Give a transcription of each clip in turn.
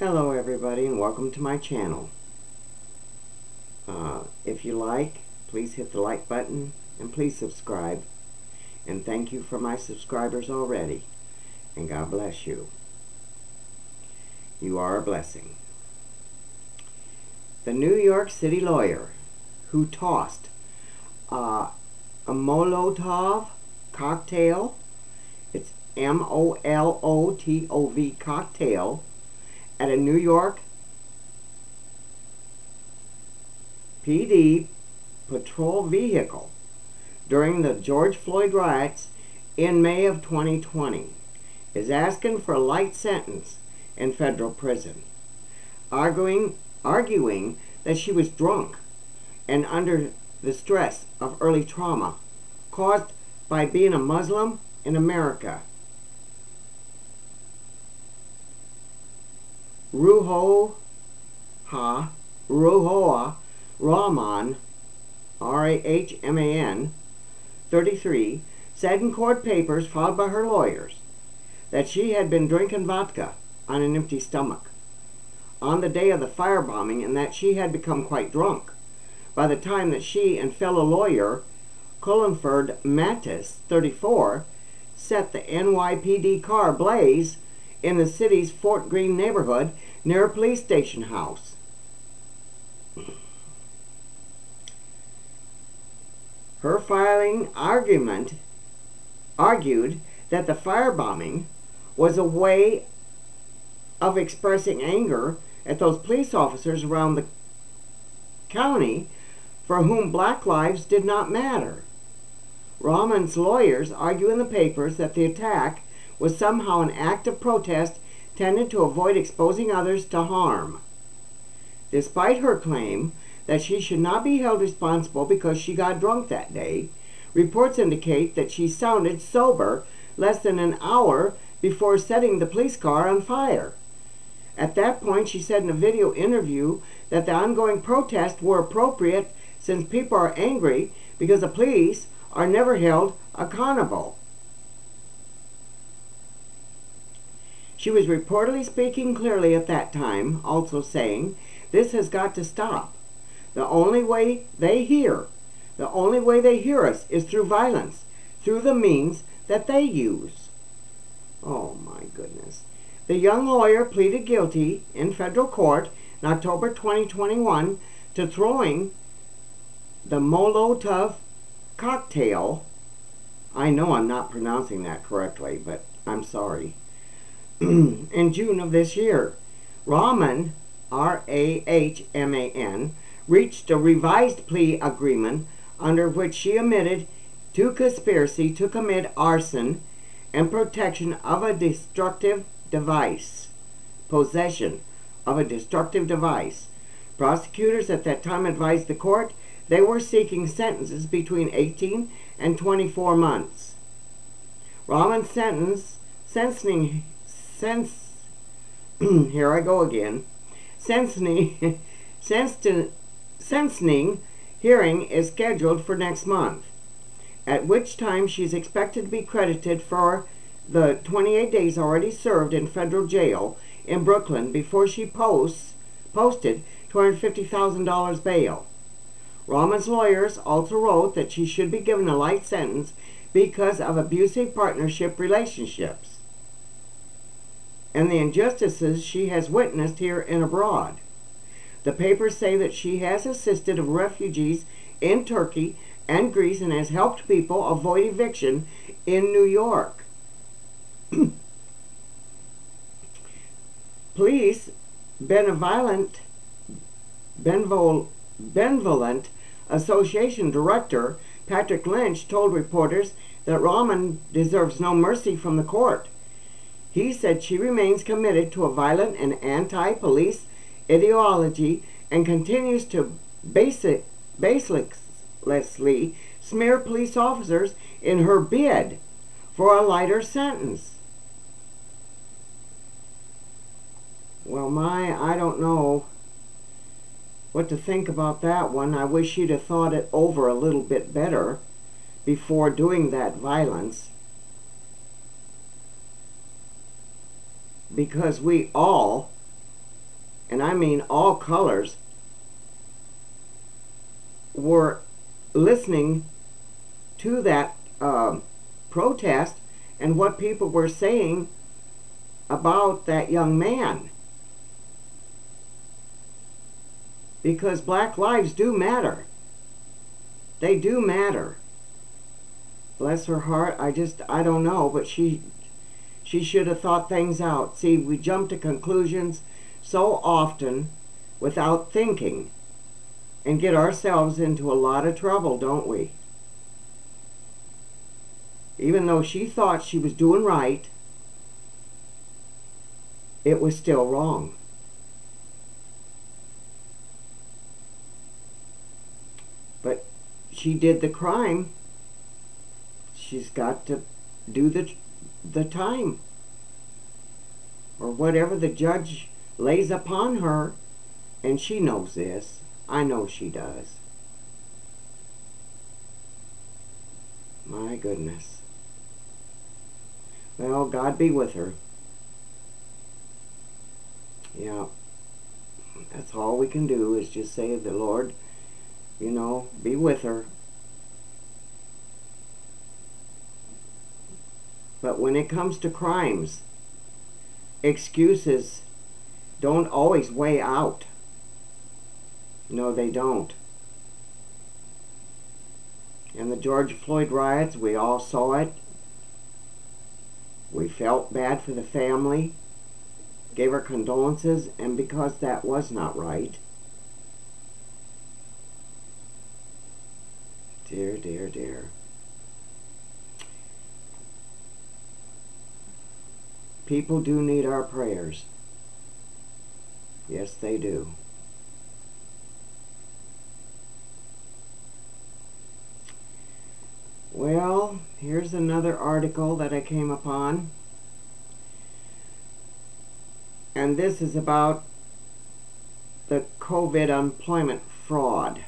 Hello everybody and welcome to my channel. Uh, if you like, please hit the like button and please subscribe. And thank you for my subscribers already. And God bless you. You are a blessing. The New York City lawyer who tossed uh, a Molotov cocktail, it's M-O-L-O-T-O-V cocktail, at a New York PD patrol vehicle during the George Floyd riots in May of 2020 is asking for a light sentence in federal prison, arguing, arguing that she was drunk and under the stress of early trauma caused by being a Muslim in America. Ruho Ha Ruhoa Rahman R-A-H-M-A-N 33 said in court papers filed by her lawyers that she had been drinking vodka on an empty stomach on the day of the firebombing and that she had become quite drunk. By the time that she and fellow lawyer Colinford Mattis, 34, set the NYPD car ablaze in the city's Fort Greene neighborhood near a police station house. Her filing argument argued that the firebombing was a way of expressing anger at those police officers around the county for whom black lives did not matter. Rahman's lawyers argue in the papers that the attack was somehow an act of protest tended to avoid exposing others to harm. Despite her claim that she should not be held responsible because she got drunk that day, reports indicate that she sounded sober less than an hour before setting the police car on fire. At that point, she said in a video interview that the ongoing protests were appropriate since people are angry because the police are never held accountable. She was reportedly speaking clearly at that time, also saying, This has got to stop. The only way they hear, the only way they hear us is through violence, through the means that they use. Oh my goodness. The young lawyer pleaded guilty in federal court in October 2021 to throwing the Molotov cocktail. I know I'm not pronouncing that correctly, but I'm sorry. in June of this year. Rahman, R-A-H-M-A-N, reached a revised plea agreement under which she admitted to conspiracy to commit arson and protection of a destructive device. Possession of a destructive device. Prosecutors at that time advised the court they were seeking sentences between 18 and 24 months. Rahman's sentence, sentencing sense here I go again. Sentencing, sentencing hearing is scheduled for next month, at which time she's expected to be credited for the 28 days already served in federal jail in Brooklyn before she posts posted $250,000 bail. Rahman's lawyers also wrote that she should be given a light sentence because of abusive partnership relationships and the injustices she has witnessed here and abroad. The papers say that she has assisted refugees in Turkey and Greece and has helped people avoid eviction in New York. Police Benevolent, Benvol, Benevolent Association Director Patrick Lynch told reporters that Rahman deserves no mercy from the court. He said she remains committed to a violent and anti-police ideology and continues to basic, baselessly smear police officers in her bid for a lighter sentence. Well, my, I don't know what to think about that one. I wish she'd have thought it over a little bit better before doing that violence. Because we all and I mean all colors, were listening to that uh, protest and what people were saying about that young man. Because black lives do matter. They do matter. Bless her heart, I just, I don't know, but she, she should have thought things out. See, we jump to conclusions so often without thinking and get ourselves into a lot of trouble, don't we? Even though she thought she was doing right, it was still wrong. But she did the crime. She's got to do the the time or whatever the judge lays upon her and she knows this. I know she does. My goodness. Well, God be with her. Yeah. That's all we can do is just say the Lord, you know, be with her. But when it comes to crimes, excuses don't always weigh out. No, they don't. In the George Floyd riots, we all saw it. We felt bad for the family, gave our condolences, and because that was not right. Dear, dear, dear. People do need our prayers. Yes, they do. Well, here's another article that I came upon. And this is about the COVID unemployment fraud.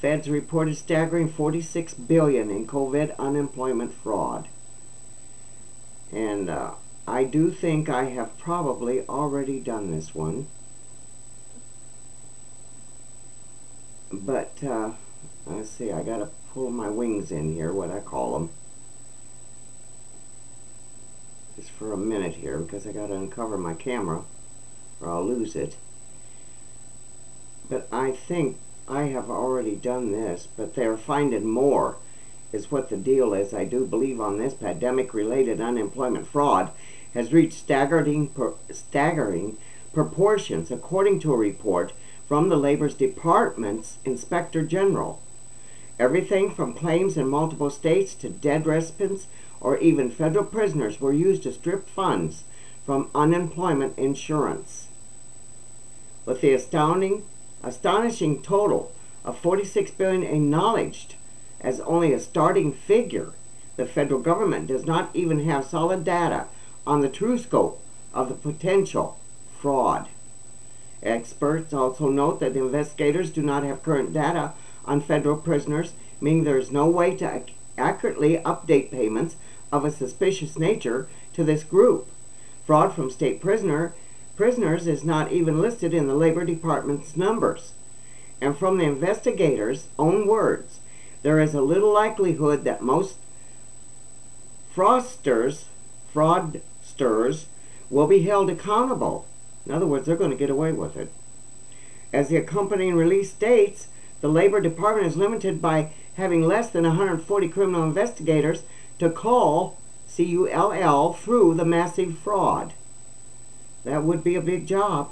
Feds reported staggering 46 billion in COVID unemployment fraud. And uh, I do think I have probably already done this one. But uh, let's see, I gotta pull my wings in here, what I call them. Just for a minute here, because I gotta uncover my camera, or I'll lose it. But I think I have already done this, but they're finding more is what the deal is. I do believe on this pandemic-related unemployment fraud has reached staggering, staggering proportions, according to a report from the Labor's Department's Inspector General. Everything from claims in multiple states to dead residents or even federal prisoners were used to strip funds from unemployment insurance. With the astounding, astonishing total of 46 billion acknowledged as only a starting figure, the federal government does not even have solid data on the true scope of the potential fraud. Experts also note that investigators do not have current data on federal prisoners, meaning there is no way to ac accurately update payments of a suspicious nature to this group. Fraud from state prisoner prisoners is not even listed in the Labor Department's numbers. And from the investigators' own words, there is a little likelihood that most fraudsters, fraudsters will be held accountable. In other words, they're going to get away with it. As the accompanying release states, the Labor Department is limited by having less than 140 criminal investigators to call CULL through the massive fraud. That would be a big job.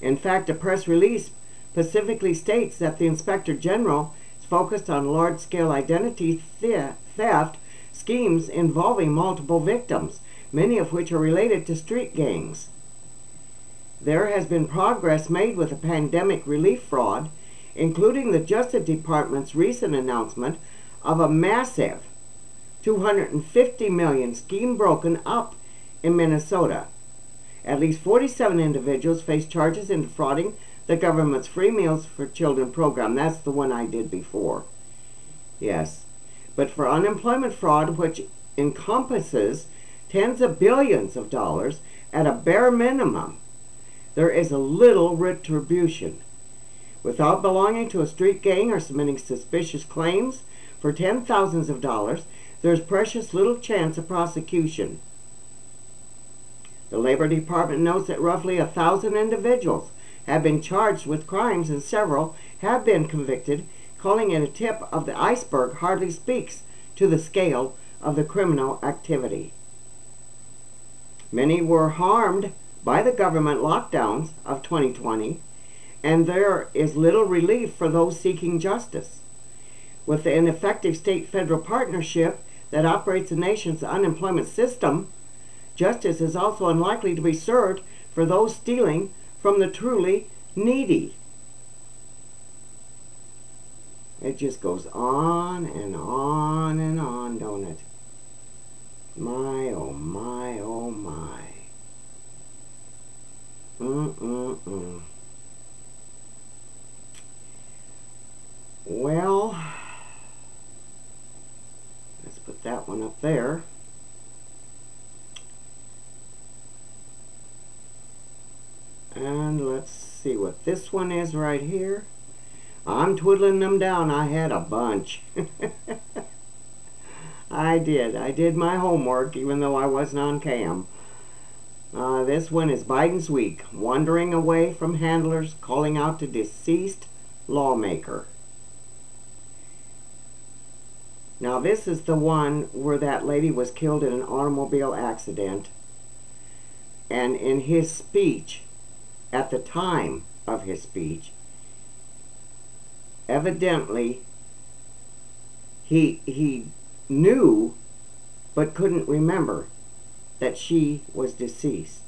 In fact, a press release specifically states that the Inspector General focused on large-scale identity theft schemes involving multiple victims, many of which are related to street gangs. There has been progress made with the pandemic relief fraud including the Justice Department's recent announcement of a massive 250 million scheme broken up in Minnesota. At least 47 individuals face charges in defrauding the government's free meals for children program. That's the one I did before. Yes. But for unemployment fraud, which encompasses tens of billions of dollars at a bare minimum, there is a little retribution. Without belonging to a street gang or submitting suspicious claims for ten thousands of dollars, there's precious little chance of prosecution. The Labor Department notes that roughly a thousand individuals have been charged with crimes and several have been convicted, calling it a tip of the iceberg hardly speaks to the scale of the criminal activity. Many were harmed by the government lockdowns of 2020, and there is little relief for those seeking justice. With the ineffective state-federal partnership that operates the nation's unemployment system, justice is also unlikely to be served for those stealing from the truly needy. It just goes on and on and on, don't it? My, oh my, oh my. Mm-mm-mm. Well, let's put that one up there. And let's see what this one is right here. I'm twiddling them down. I had a bunch. I did. I did my homework even though I wasn't on cam. Uh, this one is Biden's week. Wandering away from handlers, calling out to deceased lawmaker. Now this is the one where that lady was killed in an automobile accident. And in his speech, at the time of his speech, evidently he, he knew but couldn't remember that she was deceased.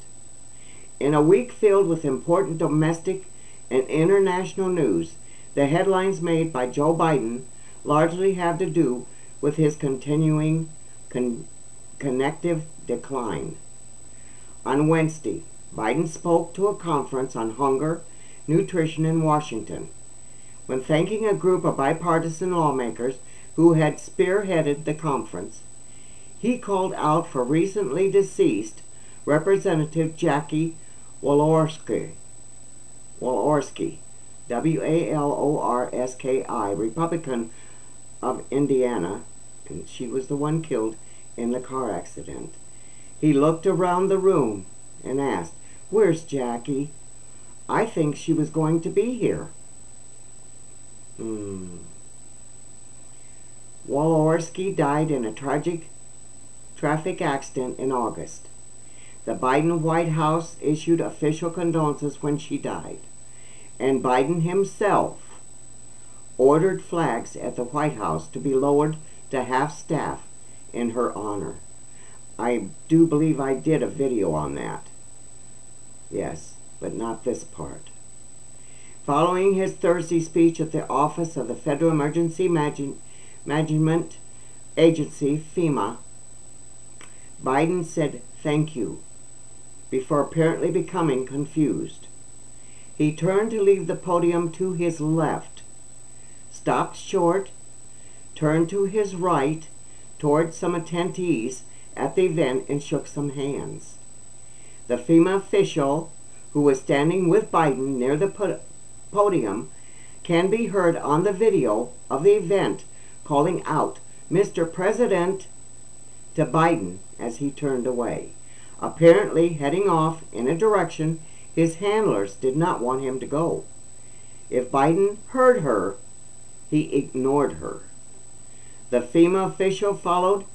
In a week filled with important domestic and international news, the headlines made by Joe Biden largely have to do with his continuing con connective decline. On Wednesday, Biden spoke to a conference on hunger, nutrition in Washington. When thanking a group of bipartisan lawmakers who had spearheaded the conference, he called out for recently deceased Representative Jackie Walorski, Walorski, W-A-L-O-R-S-K-I, Republican of Indiana, and she was the one killed in the car accident. He looked around the room and asked, Where's Jackie? I think she was going to be here. Hmm. Walorski died in a tragic traffic accident in August. The Biden White House issued official condolences when she died, and Biden himself ordered flags at the White House to be lowered to half staff in her honor. I do believe I did a video on that. Yes, but not this part. Following his Thursday speech at the Office of the Federal Emergency Management Agency, FEMA, Biden said thank you before apparently becoming confused. He turned to leave the podium to his left, stopped short, turned to his right toward some attendees at the event and shook some hands. The FEMA official who was standing with Biden near the podium can be heard on the video of the event calling out, Mr. President, to Biden as he turned away, apparently heading off in a direction his handlers did not want him to go. If Biden heard her, he ignored her. The FEMA official followed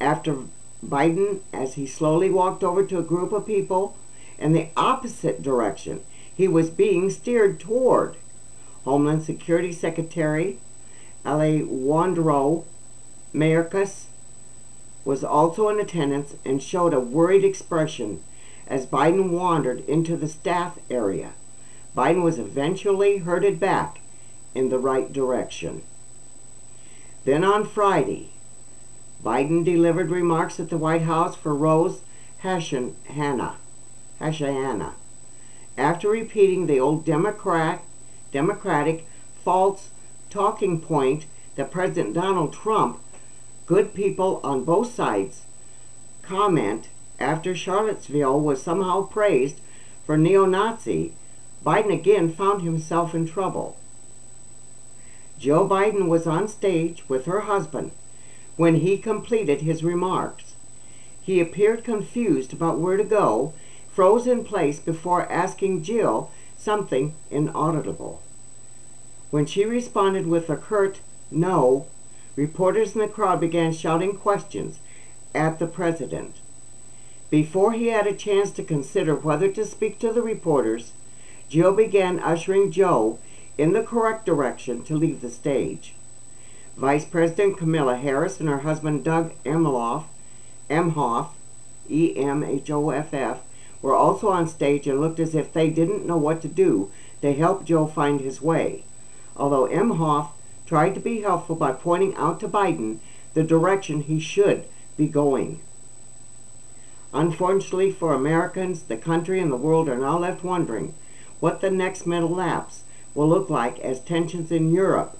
after Biden as he slowly walked over to a group of people in the opposite direction he was being steered toward. Homeland Security Secretary Alejandro Mayorkas was also in attendance and showed a worried expression as Biden wandered into the staff area. Biden was eventually herded back in the right direction. Then on Friday, Biden delivered remarks at the White House for Rosh Hashanah, after repeating the old Democrat, Democratic false talking point that President Donald Trump, good people on both sides, comment after Charlottesville was somehow praised for neo-Nazi, Biden again found himself in trouble. Joe Biden was on stage with her husband when he completed his remarks. He appeared confused about where to go, froze in place before asking Jill something inaudible. When she responded with a curt no, reporters in the crowd began shouting questions at the president. Before he had a chance to consider whether to speak to the reporters, Jill began ushering Joe in the correct direction to leave the stage. Vice President Kamala Harris and her husband Doug Emhoff, Emhoff, E-M-H-O-F-F, were also on stage and looked as if they didn't know what to do to help Joe find his way. Although Emhoff tried to be helpful by pointing out to Biden the direction he should be going. Unfortunately for Americans, the country and the world are now left wondering what the next middle lapse will look like as tensions in Europe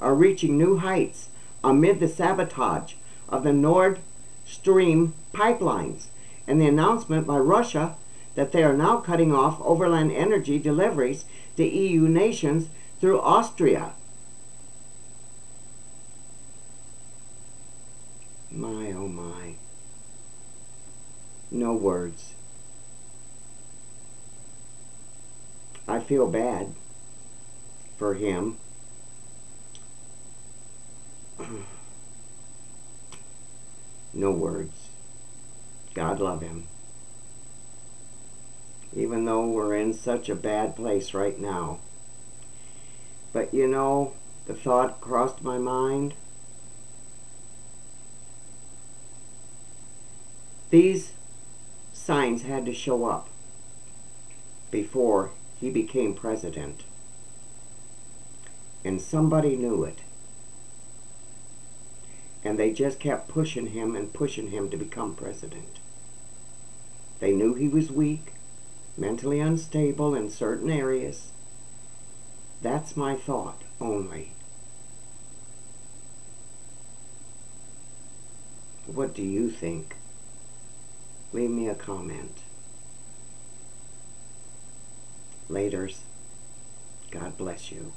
are reaching new heights amid the sabotage of the Nord Stream pipelines and the announcement by Russia that they are now cutting off overland energy deliveries to EU nations through Austria. My oh my. No words. I feel bad for him. no words. God love him. Even though we're in such a bad place right now. But you know, the thought crossed my mind. These signs had to show up before he became president and somebody knew it. And they just kept pushing him and pushing him to become president. They knew he was weak, mentally unstable in certain areas. That's my thought only. What do you think? Leave me a comment. Laters. God bless you.